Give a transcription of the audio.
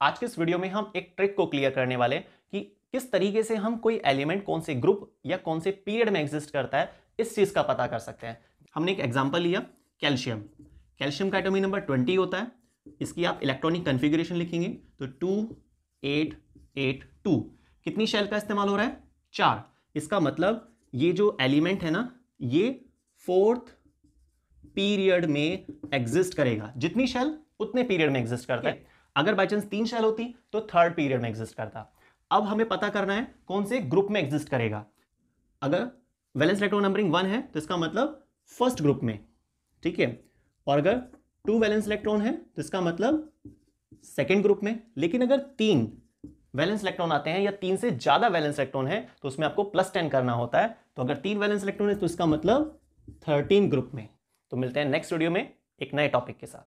आज के इस वीडियो में हम एक ट्रिक को क्लियर करने वाले कि किस तरीके से हम कोई एलिमेंट, कौन से ग्रुप या कौन से पीरियड में एग्जिस्ट करता है, इस चीज़ का पता कर सकते हैं। हमने एक एग्ज़ाम्पल लिया, कैल्शियम। कैल्शियम का एटोमी नंबर ट्वेंटी होता है। इसकी आप इलेक्ट्रॉनिक कन्फिग्रेशन लिखेंगे तो टू, एट एट, टू। कितनी शेल का इस्तेमाल हो रहा है? चार। इसका मतलब ये जो एलिमेंट है ना, ये फोर्थ पीरियड में एग्जिस्ट करेगा। जितनी शेल उतने पीरियड में एग्जिस्ट करता है। अगर बाई चांस तीन शेल होती तो थर्ड पीरियड में एग्जिस्ट करता। अब हमें पता करना है कौन से ग्रुप में एग्जिस्ट करेगा। अगर वैलेंस इलेक्ट्रॉन नंबरिंग वन है तो इसका मतलब फ़र्स्ट ग्रुप में, ठीक है? और अगर टू वैलेंस इलेक्ट्रॉन है तो इसका मतलब सेकेंड ग्रुप में। लेकिन अगर तीन वैलेंस इलेक्ट्रॉन आते हैं या तीन से ज़्यादा वैलेंस इलेक्ट्रॉन है तो उसमें आपको प्लस टेन करना होता है। तो अगर तीन वैलेंस इलेक्ट्रॉन है तो इसका मतलब थर्टीन ग्रुप में। तो मिलते हैं नेक्स्ट वीडियो में एक नए टॉपिक के साथ।